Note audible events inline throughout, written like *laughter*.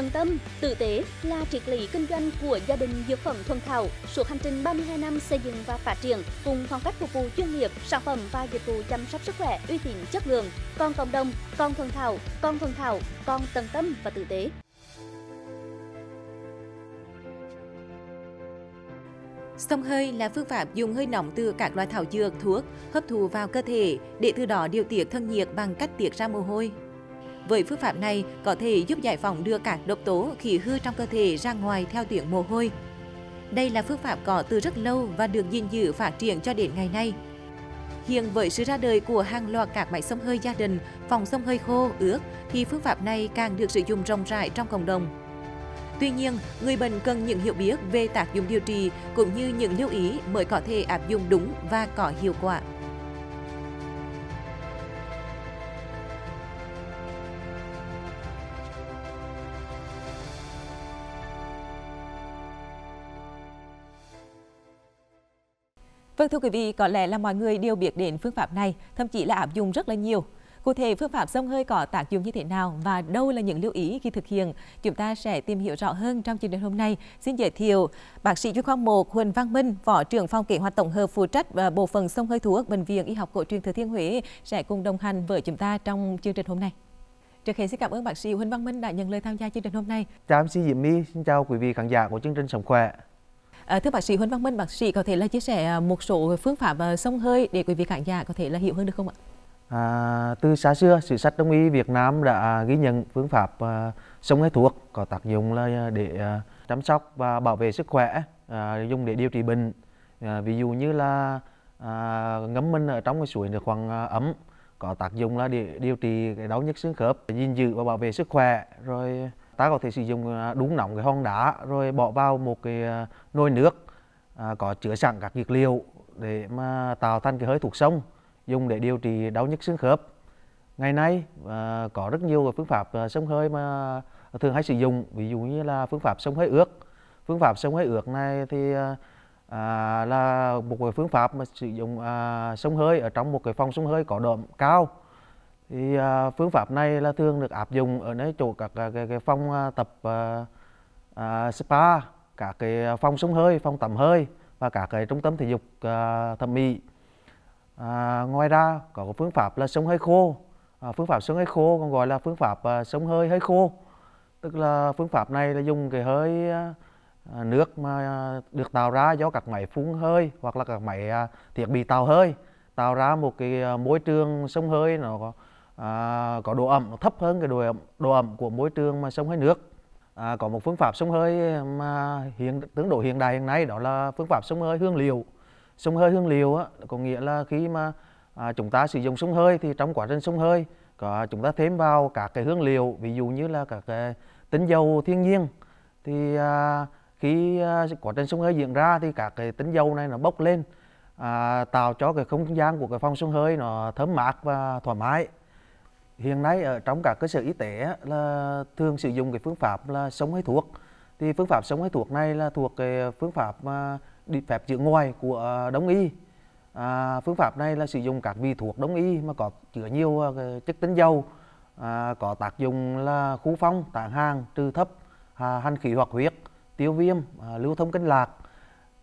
Tận tâm, tử tế là triết lý kinh doanh của gia đình Dược phẩm Thuần Thảo. Suốt hành trình 32 năm xây dựng và phát triển, cùng phong cách phục vụ chuyên nghiệp, sản phẩm và dịch vụ chăm sóc sức khỏe uy tín chất lượng. Còn cộng đồng, còn Thuần Thảo, còn Thuần Thảo, còn tận tâm và tử tế. Sông hơi là phương pháp dùng hơi nóng từ các loại thảo dược, thuốc hấp thụ vào cơ thể để từ đó điều tiết thân nhiệt bằng cách tiết ra mồ hôi. Với phương pháp này có thể giúp giải phóng đưa các độc tố khí hư trong cơ thể ra ngoài theo tiếng mồ hôi. Đây là phương pháp có từ rất lâu và được gìn giữ phát triển cho đến ngày nay. Hiện với sự ra đời của hàng loạt các máy xông hơi gia đình, phòng xông hơi khô, ướt thì phương pháp này càng được sử dụng rộng rãi trong cộng đồng. Tuy nhiên, người bệnh cần những hiểu biết về tác dụng điều trị cũng như những lưu ý mới có thể áp dụng đúng và có hiệu quả. Vâng thưa quý vị, có lẽ là mọi người đều biết đến phương pháp này, thậm chí là áp dụng rất là nhiều. Cụ thể phương pháp sông hơi có tác dụng như thế nào và đâu là những lưu ý khi thực hiện, chúng ta sẽ tìm hiểu rõ hơn trong chương trình hôm nay. Xin giới thiệu bác sĩ chuyên khoa 1 Huỳnh Văn Minh, phó trưởng phòng kế hoạch tổng hợp phụ trách và bộ phận sông hơi thuốc bệnh viện y học cổ truyền Thừa Thiên Huế sẽ cùng đồng hành với chúng ta trong chương trình hôm nay. Trước hết xin cảm ơn bác sĩ Huỳnh Văn Minh đã nhận lời tham gia chương trình hôm nay. Chào MC Diễm My, xin chào quý vị khán giả của chương trình Sống Khỏe. À, thưa bác sĩ Huỳnh Văn Minh, bác sĩ có thể là chia sẻ ờ, một số phương pháp ờ, sông hơi để quý vị khán giả có thể là hiểu hơn được không ạ? À, từ xa xưa, sử sách đông y Việt Nam đã ghi nhận phương pháp uh, sông hơi thuốc có tác dụng là để uh, chăm sóc và bảo vệ sức khỏe, uh, dùng để điều trị bệnh. Uh, ví dụ như là uh, ngấm mình ở trong cái suối nước khoảng uh, ấm có tác dụng là để điều trị cái đau nhức xương khớp, gìn giữ và bảo vệ sức khỏe. Rồi ta có thể sử dụng à, đúng nóng cái hòn đá rồi bỏ vào một cái à, nồi nước à, có chứa sẵn các dược liệu để mà tạo thành cái hơi thuộc sông dùng để điều trị đau nhức xương khớp. Ngày nay có rất nhiều phương pháp sông hơi mà thường hay sử dụng, ví dụ như là phương pháp sông hơi ướt. Phương pháp sông hơi ướt này thì à, là một cái phương pháp mà sử dụng à, sông hơi ở trong một cái phòng sông hơi có độ cao. Thì à, phương pháp này là thường được áp dụng ở nơi chỗ các à, cái, cái phòng à, tập à, à, spa, các cái phòng sông hơi, phòng tắm hơi và các cái trung tâm thể dục à, thẩm mỹ À, ngoài ra có phương pháp là sông hơi khô. À, phương pháp sông hơi khô còn gọi là phương pháp à, sông hơi hơi khô. Tức là phương pháp này là dùng cái hơi à, à nước mà được tạo ra do các máy phun hơi hoặc là các máy à, thiết bị tạo hơi tạo ra một cái à, môi trường sông hơi nó có, à, có độ ẩm nó thấp hơn cái độ ẩm, độ ẩm của môi trường mà sông hơi nước. À, có một phương pháp sông hơi mà hiện tương đối hiện đại hiện nay đó là phương pháp sông hơi hương liệu. Sông hơi hương liệu á, có nghĩa là khi mà à, chúng ta sử dụng sông hơi thì trong quá trình sông hơi có chúng ta thêm vào các cái hương liệu ví dụ như là các cái tinh dầu thiên nhiên. Thì à, khi à, quá trình sông hơi diễn ra thì các cái tinh dầu này nó bốc lên à, tạo cho cái không gian của cái phòng sông hơi nó thơm mát và thoải mái hiện nay ở trong các cơ sở y tế là thường sử dụng cái phương pháp là sống hơi thuốc. Thì phương pháp sống hơi thuốc này là thuộc cái phương pháp mà đi phép chữa ngoài của đông y. À, phương pháp này là sử dụng các vị thuốc đông y mà có chứa nhiều à, chất tinh dầu à, có tác dụng là khu phong tạng hàng trừ thấp à, hành khí hoặc huyết tiêu viêm à, lưu thông kinh lạc.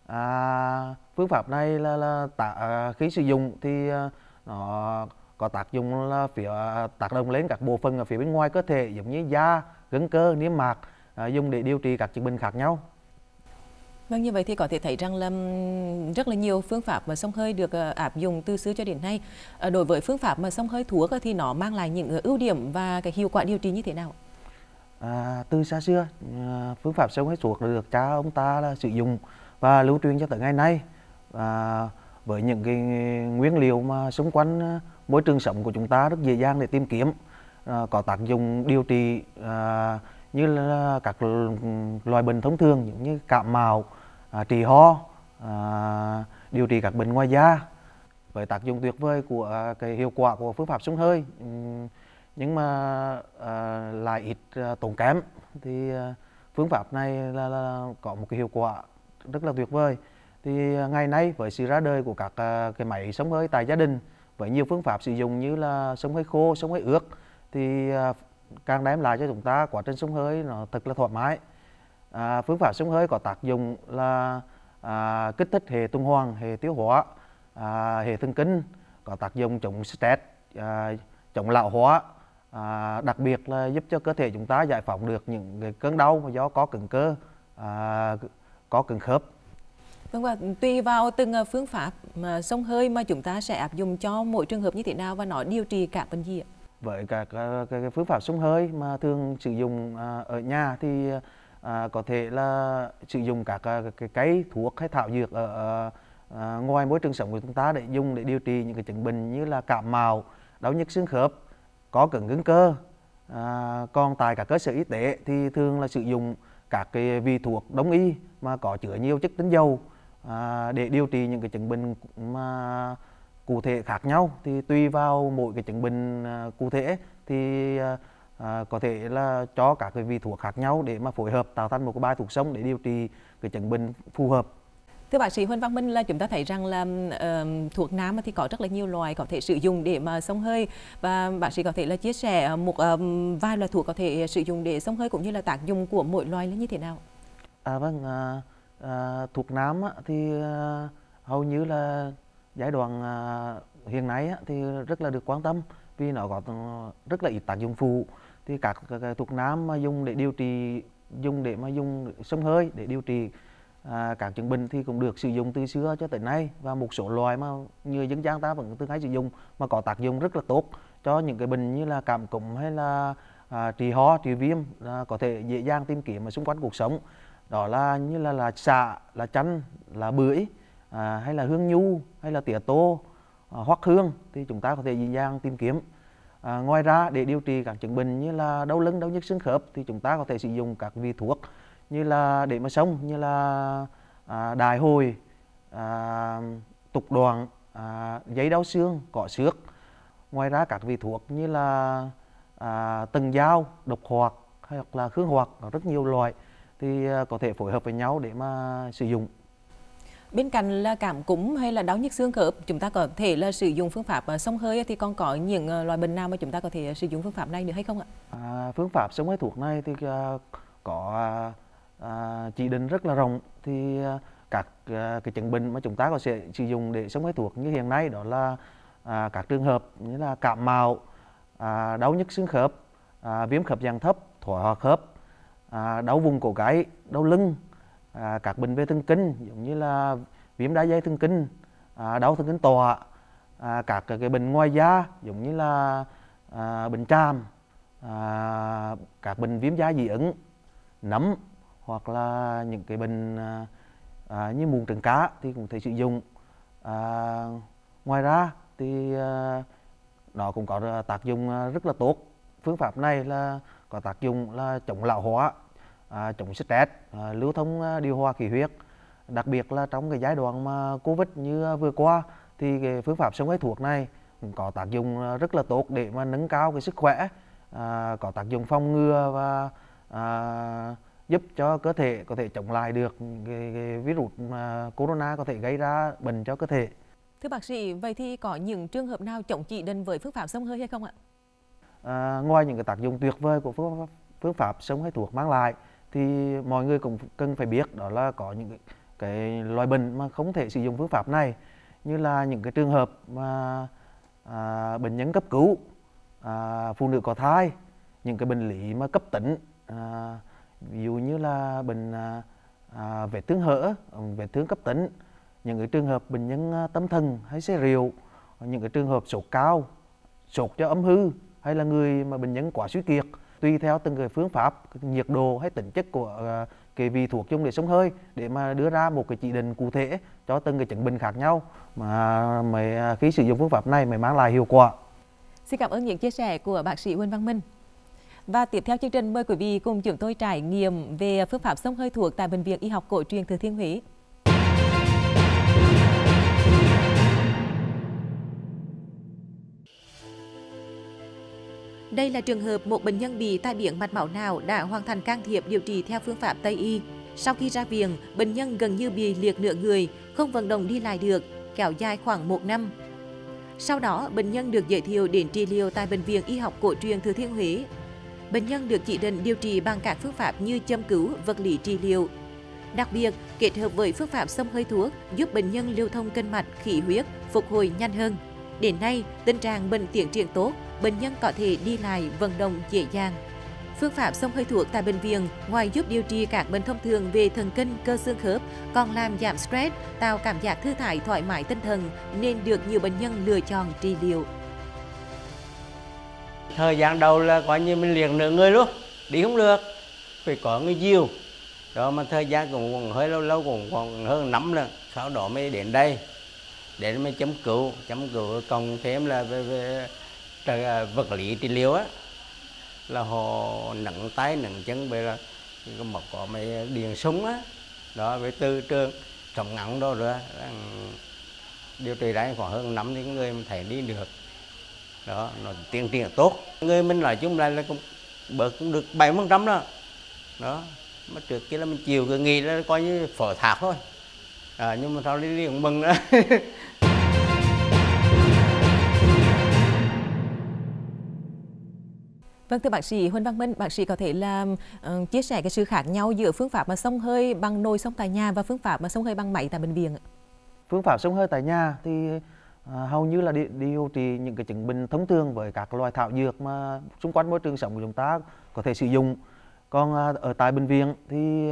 À, phương pháp này là, là tạ, à, khi sử dụng thì à, nó có tác dụng là phía tác động lên các bộ phận ở phía bên ngoài cơ thể giống như da gân cơ niêm mạc à, dùng để điều trị các chứng bệnh khác nhau Vâng, như vậy thì có thể thấy rằng là rất là nhiều phương pháp mà sông hơi được ờ, áp dụng từ xưa cho đến nay. Ờ, đối với phương pháp mà sông hơi thuốc thì nó mang lại những ờ, ưu điểm và cái hiệu quả điều trị như thế nào? À, từ xa xưa, phương pháp sông hơi thuốc được cha ông ta là sử dụng và lưu truyền cho tới ngày nay. À, với những cái nguyên liệu mà xung quanh ờ, môi trường sống của chúng ta rất dễ dàng để tìm kiếm, à, có tác dụng điều trị à, như là các ừ, loại bệnh thông thường như cảm mạo à, trị ho à, điều trị các bệnh ngoài da. Với tác dụng tuyệt vời của cái hiệu quả của phương pháp sông hơi ừ, nhưng mà à, lại ít à, tốn kém. Thì à, phương pháp này là, là có một cái hiệu quả rất là tuyệt vời thì à, ngày nay với sự ra đời của các à, cái máy sông hơi tại gia đình với nhiều phương pháp sử dụng như là sông hơi khô sông hơi ướt thì à, càng đem lại cho chúng ta quá trình sống hơi nó thật là thoải mái. À, phương pháp sống hơi có tác dụng là à, kích thích hệ tuần hoàn hệ tiêu hóa à, hệ thần kinh có tác dụng chống stress à, chống lão hóa à, đặc biệt là giúp cho cơ thể chúng ta giải phóng được những cái cơn đau do có cứng cơ à, có cứng khớp. Vâng và tùy vào từng ờ, phương pháp mà sông hơi mà chúng ta sẽ áp dụng cho mỗi trường hợp như thế nào và nó điều trị cả bệnh gì ạ? với các cái, cái phương pháp sông hơi mà thường sử dụng à, ở nhà thì à, có thể là sử dụng các cái, cái cây thuốc hay thảo dược ở à, ngoài môi trường sống của chúng ta để dùng để điều trị những cái chứng bệnh như là cảm mạo, đau nhức xương khớp, có cứng cứng cơ. À, còn tại các cơ sở y tế thì thường là sử dụng các cái vị thuốc đông y mà có chứa nhiều chất tinh dầu à, để điều trị những cái chứng bệnh mà cụ thể khác nhau thì tùy vào mỗi cái chứng bệnh à, cụ thể thì à, à, có thể là cho các cái vị thuốc khác nhau để mà phối hợp tạo thành một cái bài thuốc sống để điều trị cái chứng bệnh phù hợp Thưa bác sĩ Huỳnh Văn Minh là chúng ta thấy rằng là uh, thuốc nam thì có rất là nhiều loại có thể sử dụng để mà xông hơi và bác sĩ có thể là chia sẻ một um, vài loại thuốc có thể sử dụng để xông hơi cũng như là tác dụng của mỗi loại là như thế nào? À vâng, à, à, thuốc nam thì à, hầu như là giai đoạn à, hiện nay thì rất là được quan tâm vì nó có ờ, rất là ít tác dụng phụ. Thì các, các, các thuốc nam mà dùng để điều trị dùng để mà dùng sông hơi để điều trị à, các chứng bệnh thì cũng được sử dụng từ xưa cho tới nay. Và một số loài mà như dân gian ta vẫn thường hay sử dụng mà có tác dụng rất là tốt cho những cái bệnh như là cảm cúm hay là à, trị ho trị viêm à, có thể dễ dàng tìm kiếm ở xung quanh cuộc sống đó là như là là xạ là chanh là bưởi à, hay là hương nhu hay là tía tô à, hoắc hương thì chúng ta có thể dễ dàng tìm kiếm. À, ngoài ra để điều trị các chứng bệnh như là đau lưng đau nhức xương khớp thì chúng ta có thể sử dụng các vị thuốc như là để mà sống như là à, đại hồi à, tục đoàn à, giấy đau xương cỏ xước. Ngoài ra các vị thuốc như là à, tần dao độc hoạt hoặc là khương hoạt rất nhiều loại thì à, có thể phối hợp với nhau để mà sử dụng Bên cạnh là cảm cúm hay là đau nhức xương khớp, chúng ta có thể là sử dụng phương pháp xông hơi thì còn có những loại bệnh nào mà chúng ta có thể sử dụng phương pháp này nữa hay không ạ? À, phương pháp xông hơi thuốc này thì có à, chỉ định rất là rộng thì à, các à, cái chứng bệnh mà chúng ta có thể sử dụng để sống với thuốc như hiện nay đó là à, các trường hợp như là cảm mạo à, đau nhức xương khớp à, viêm khớp dạng thấp thoái hóa khớp à, đau vùng cổ gáy đau lưng à, các bệnh về thần kinh giống như là viêm đa dây thần kinh à, đau thần kinh tọa à, các cái bệnh ngoài da giống như là à, bệnh tràm à, các bệnh viêm da dị ứng nấm hoặc là những cái bệnh à, à, như mụn trứng cá thì cũng thể sử dụng. À, ngoài ra thì à, nó cũng có tác dụng à, rất là tốt. Phương pháp này là có tác dụng là chống lão hóa à, chống stress à, lưu thông à, điều hòa khí huyết đặc biệt là trong cái giai đoạn mà covid như vừa qua thì cái phương pháp sống hơi thuốc này cũng có tác dụng rất là tốt để mà nâng cao cái sức khỏe à, có tác dụng phòng ngừa và à, giúp cho cơ thể có thể chống lại được cái, cái virus mà corona có thể gây ra bệnh cho cơ thể. Thưa bác sĩ, vậy thì có những trường hợp nào chống chỉ định với phương pháp sông hơi hay không ạ? À, ngoài những cái tác dụng tuyệt vời của phương pháp, phương pháp sông hơi thuốc mang lại thì mọi người cũng cần phải biết đó là có những cái, cái loại bệnh mà không thể sử dụng phương pháp này như là những cái trường hợp mà à, bệnh nhân cấp cứu, à, phụ nữ có thai, những cái bệnh lý mà cấp tính à, ví dụ như là bệnh à, à, vết thương hở vết thương cấp tính những cái trường hợp bệnh nhân à, tâm thần hay xe rượu những cái trường hợp sốt cao sốt cho âm hư hay là người mà bệnh nhân quá suy kiệt tùy theo từng cái phương pháp, nhiệt độ hay tính chất của ờ, cái vị thuốc dùng để sống hơi để mà đưa ra một cái chỉ định cụ thể cho từng cái chứng bệnh khác nhau mà mới à, khi sử dụng phương pháp này mới mang lại hiệu quả. Xin cảm ơn những chia sẻ của bác sĩ Huỳnh Văn Minh. Và tiếp theo chương trình, mời quý vị cùng chúng tôi trải nghiệm về phương pháp sông hơi thuộc tại Bệnh viện Y học cổ truyền Thừa Thiên Huế. Đây là trường hợp một bệnh nhân bị tai biến mạch máu não đã hoàn thành can thiệp điều trị theo phương pháp Tây y. Sau khi ra viện, bệnh nhân gần như bị liệt nửa người, không vận động đi lại được, kéo dài khoảng một năm. Sau đó, bệnh nhân được giới thiệu đến trị liệu tại Bệnh viện Y học cổ truyền Thừa Thiên Huế bệnh nhân được chỉ định điều trị bằng các phương pháp như châm cứu, vật lý trị liệu. Đặc biệt, kết hợp với phương pháp xông hơi thuốc giúp bệnh nhân lưu thông kinh mạch, khí huyết, phục hồi nhanh hơn. Đến nay, tình trạng bệnh tiến triển tốt, bệnh nhân có thể đi lại, vận động dễ dàng. Phương pháp xông hơi thuốc tại bệnh viện ngoài giúp điều trị các bệnh thông thường về thần kinh, cơ xương khớp, còn làm giảm stress, tạo cảm giác thư thái thoải mái tinh thần nên được nhiều bệnh nhân lựa chọn trị liệu. Thời gian đầu là coi như mình liền nửa người luôn, đi không được, phải có người dìu. Đó mà thời gian cũng, cũng hơi lâu lâu cũng còn hơn năm lần, sau đó mới đến đây để mới chấm cứu, chấm cứu còn thêm là về, về, về à, vật lý trị liệu á. Là họ nặng tay nặng chân bây là một có mấy điền súng á. Đó với tư trường trọng ngắn đó rồi điều trị đấy khoảng hơn năm những người mình thể đi được. Đó nó tiên triển tốt. Người mình nói chung là, là cũng bớt cũng được bảy phần trăm đó. Đó mà trước kia là mình chiều cứ nghĩ là coi như phở thạc thôi. À, nhưng mà sau đi đi cũng mừng đó. *laughs* Vâng thưa bác sĩ Huỳnh Văn Minh, bác sĩ có thể là uh, ờ, chia sẻ cái sự khác nhau giữa phương pháp mà sông hơi bằng nồi sông tại nhà và phương pháp mà sông hơi bằng máy tại bệnh viện ạ? Phương pháp sông hơi tại nhà thì uh, hầu như là đi, điều trị những cái chứng bệnh thông thường với các loại thảo dược mà xung quanh môi trường sống của chúng ta có thể sử dụng. Còn uh, ở tại bệnh viện thì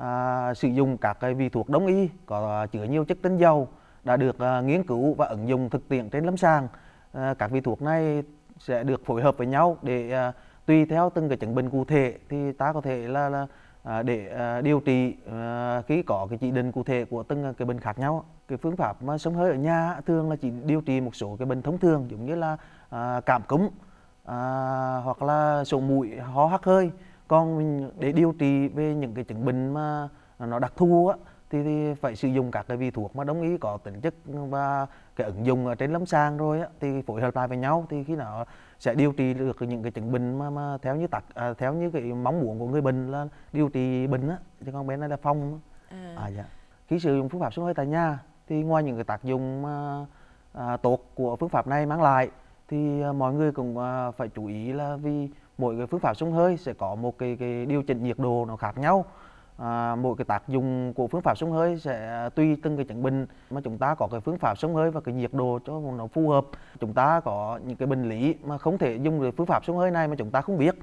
uh, sử dụng các cái vị thuốc đông y có chứa nhiều chất tinh dầu đã được uh, nghiên cứu và ứng dụng thực tiễn trên lâm sàng. Uh, các vị thuốc này sẽ được phối hợp với nhau để uh, tùy theo từng cái chứng bệnh cụ thể thì ta có thể là, là uh, để uh, điều trị uh, khi có cái chỉ định cụ thể của từng cái bệnh khác nhau. Cái phương pháp mà sống hơi ở nhà thường là chỉ điều trị một số cái bệnh thông thường giống như là uh, cảm cúm uh, hoặc là sổ mũi ho hắt hơi. Còn để điều trị về những cái chứng bệnh mà nó đặc thù á thì, thì phải sử dụng các cái vị thuốc mà đông y có tính chất và cái ứng dụng ở trên lâm sàng rồi á, thì phối hợp lại với nhau thì khi nào sẽ điều trị được những cái chứng bệnh mà, mà theo như tặc à, theo như cái mong muốn của người bệnh là điều trị bệnh á chứ còn bên này là phong à. à dạ. Khi sử dụng phương pháp xông hơi tại nhà thì ngoài những cái tác dụng mà à, tốt của phương pháp này mang lại thì à, mọi người cũng à, phải chú ý là vì mỗi cái phương pháp xông hơi sẽ có một cái, cái điều chỉnh nhiệt độ nó khác nhau à, mỗi cái tác dụng của phương pháp sông hơi sẽ tùy từng cái chứng bệnh mà chúng ta có cái phương pháp sông hơi và cái nhiệt độ cho nó phù hợp. Chúng ta có những cái bệnh lý mà không thể dùng được phương pháp sông hơi này mà chúng ta không biết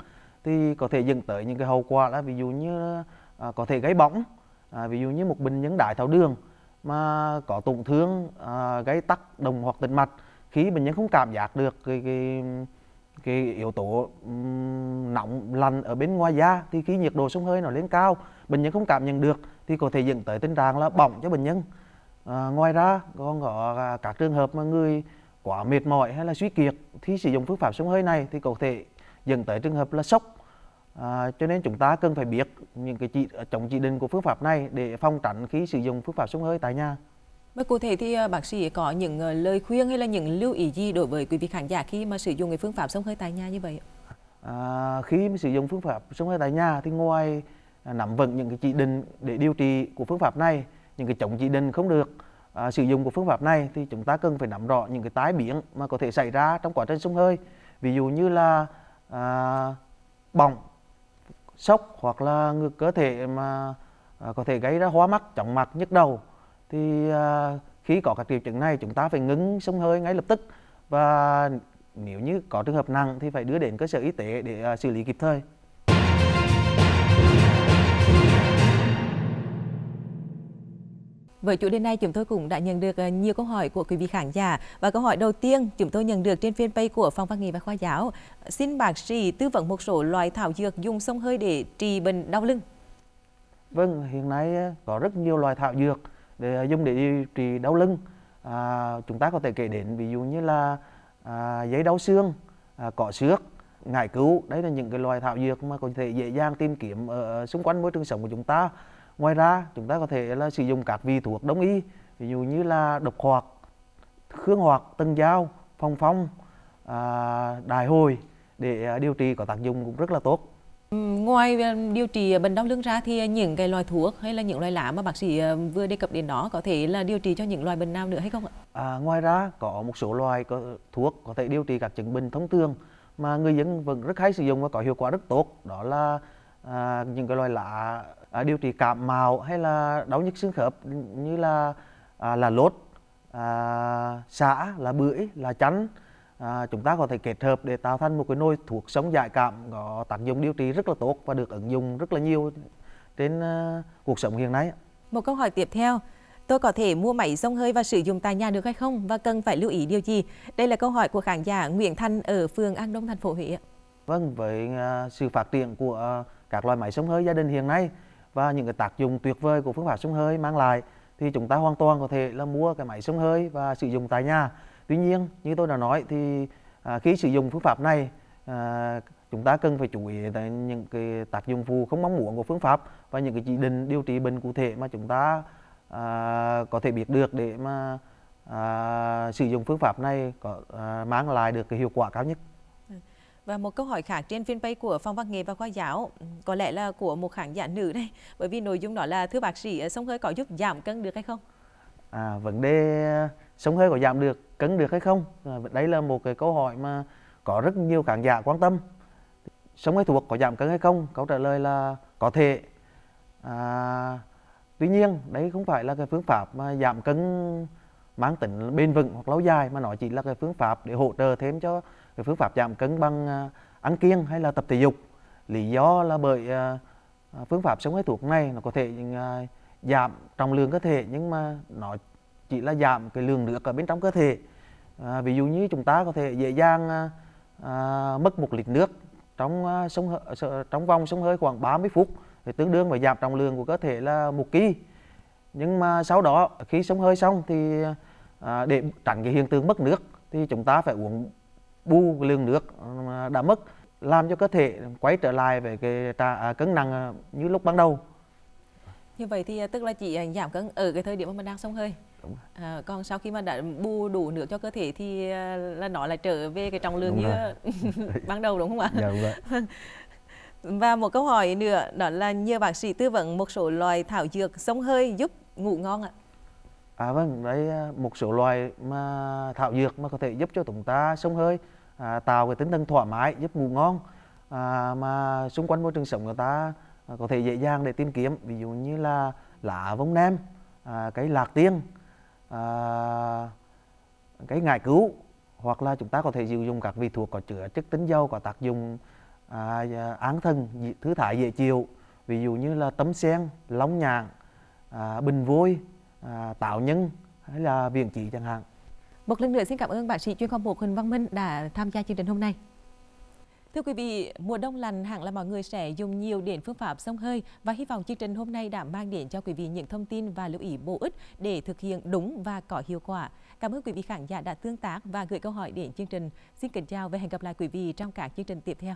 thì có thể dẫn tới những cái hậu quả là ví dụ như à, có thể gây bỏng à, ví dụ như một bệnh nhân đái tháo đường mà có tổn thương à, gây tắc đồng hoặc tĩnh mạch. Khi bệnh nhân không cảm giác được cái, cái cái yếu tố um, nóng lạnh ở bên ngoài da thì khi nhiệt độ sông hơi nó lên cao bệnh nhân không cảm nhận được thì có thể dẫn tới tình trạng là bỏng cho bệnh nhân. À, ngoài ra còn có à, các trường hợp mà người quá mệt mỏi hay là suy kiệt thì sử dụng phương pháp sông hơi này thì có thể dẫn tới trường hợp là sốc. À, cho nên chúng ta cần phải biết những cái chỉ chống chỉ định của phương pháp này để phòng tránh khi sử dụng phương pháp sông hơi tại nhà và cụ thể thì ờ, bác sĩ có những ờ, lời khuyên hay là những lưu ý gì đối với quý vị khán giả khi mà sử dụng cái phương pháp sông hơi tại nhà như vậy? À, khi mà sử dụng phương pháp sông hơi tại nhà thì ngoài à, nắm vững những cái chỉ định để điều trị của phương pháp này, những cái chống chỉ định không được à, sử dụng của phương pháp này thì chúng ta cần phải nắm rõ những cái tái biến mà có thể xảy ra trong quá trình sông hơi. Ví dụ như là à, bỏng, sốc hoặc là ngược cơ thể mà à, có thể gây ra hóa mắt, chóng mặt, nhức đầu thì à, khi có các triệu chứng này chúng ta phải ngưng sông hơi ngay lập tức và nếu như có trường hợp nặng thì phải đưa đến cơ sở y tế để à, xử lý kịp thời. Với chủ đề này chúng tôi cũng đã nhận được à, nhiều câu hỏi của quý vị khán giả và câu hỏi đầu tiên chúng tôi nhận được trên fanpage của phòng văn nghệ và khoa giáo. Xin bác sĩ tư vấn một số loại thảo dược dùng sông hơi để trị bệnh đau lưng. Vâng, hiện nay có rất nhiều loại thảo dược để à, dùng để điều trị đau lưng à, chúng ta có thể kể đến ví dụ như là à, giấy đau xương à, cỏ xước ngải cứu. Đấy là những cái loài thảo dược mà có thể dễ dàng tìm kiếm ở xung quanh môi trường sống của chúng ta. Ngoài ra chúng ta có thể là sử dụng các vị thuốc đông y ví dụ như là độc hoạt khương hoạt tân giao phong phong à, đại hồi để à, điều trị có tác dụng cũng rất là tốt. Ừ, ngoài ờ, điều trị bệnh đau lưng ra thì những cái loại thuốc hay là những loại lá mà bác sĩ ờ, vừa đề cập đến đó có thể là điều trị cho những loại bệnh nào nữa hay không ạ? À, ngoài ra có một số loại có thuốc có thể điều trị các chứng bệnh thông thường mà người dân vẫn rất hay sử dụng và có hiệu quả rất tốt đó là à, những cái loại lá à, điều trị cảm mạo hay là đau nhức xương khớp như là à, là lốt à, xả là bưởi là chắn à, chúng ta có thể kết hợp để tạo thành một cái nồi thuốc sống giải cảm có tác dụng điều trị rất là tốt và được ứng dụng rất là nhiều trên uh, cuộc sống hiện nay. Một câu hỏi tiếp theo, tôi có thể mua máy xông hơi và sử dụng tại nhà được hay không và cần phải lưu ý điều gì? Đây là câu hỏi của khán giả Nguyễn Thanh ở phường An Đông, thành phố Huế. Vâng, với uh, sự phát triển của uh, các loại máy xông hơi gia đình hiện nay và những cái tác dụng tuyệt vời của phương pháp xông hơi mang lại thì chúng ta hoàn toàn có thể là mua cái máy xông hơi và sử dụng tại nhà. Tuy nhiên, như tôi đã nói thì à, khi sử dụng phương pháp này à, chúng ta cần phải chú ý đến những cái tác dụng phụ không mong muốn của phương pháp và những cái chỉ định điều trị bệnh cụ thể mà chúng ta à, có thể biết được để mà à, sử dụng phương pháp này có à, mang lại được cái hiệu quả cao nhất. Và một câu hỏi khác trên fanpage của Phòng Văn nghệ và Khoa giáo, có lẽ là của một khán giả nữ đây, bởi vì nội dung đó là thưa bác sĩ, sông hơi có giúp giảm cân được hay không? À, vấn đề sông hơi có giảm được cân được hay không? À, đây là một cái câu hỏi mà có rất nhiều khán giả quan tâm. Sông hơi thuộc có giảm cân hay không? Câu trả lời là có thể. À, tuy nhiên, đấy không phải là cái phương pháp mà giảm cân mang tính bền vững hoặc lâu dài mà nó chỉ là cái phương pháp để hỗ trợ thêm cho cái phương pháp giảm cân bằng à, ăn kiêng hay là tập thể dục lý do là bởi à, phương pháp sống hay thuộc này nó có thể à, giảm trọng lượng cơ thể nhưng mà nó chỉ là giảm cái lượng nước ở bên trong cơ thể. À, ví dụ như chúng ta có thể dễ dàng à, à mất một lít nước trong à, sống trong vòng sống hơi khoảng 30 phút thì tương đương với giảm trọng lượng của cơ thể là một kg nhưng mà sau đó khi sống hơi xong thì à, để tránh cái hiện tượng mất nước thì chúng ta phải uống bù lượng nước à, đã mất làm cho cơ thể quay trở lại về cái à, cân nặng à, như lúc ban đầu. Như vậy thì tức là chỉ giảm cân ở cái thời điểm mà mình đang sông hơi. Đúng. À, còn sau khi mà đã bù đủ nước cho cơ thể thì là nó lại trở về cái trọng lượng đúng như *laughs* ban đầu đúng không ạ? Dạ đúng vậy. *laughs* Và một câu hỏi nữa đó là nhiều bác sĩ tư vấn một số loại thảo dược sông hơi giúp ngủ ngon ạ. À vâng, đấy một số loại mà thảo dược mà có thể giúp cho chúng ta sông hơi à, tạo cái tinh thần thoải mái giúp ngủ ngon à, mà xung quanh môi trường sống của ta à, có thể dễ dàng để tìm kiếm ví dụ như là lá vông nem à, cái lạc tiên à, cái ngải cứu hoặc là chúng ta có thể sử dụng các vị thuốc có chứa chất tính dầu có tác dụng à, à án thân thứ thải dễ chịu ví dụ như là tấm sen lóng nhạn à, bình vôi à, tạo nhân hay là viện chỉ chẳng hạn một lần nữa xin cảm ơn bác sĩ chuyên khoa một Huỳnh Văn Minh đã tham gia chương trình hôm nay. Thưa quý vị, mùa đông lành hẳn là mọi người sẽ dùng nhiều đến phương pháp sông hơi và hy vọng chương trình hôm nay đã mang đến cho quý vị những thông tin và lưu ý bổ ích để thực hiện đúng và có hiệu quả. Cảm ơn quý vị khán giả đã tương tác và gửi câu hỏi đến chương trình. Xin kính chào và hẹn gặp lại quý vị trong các chương trình tiếp theo.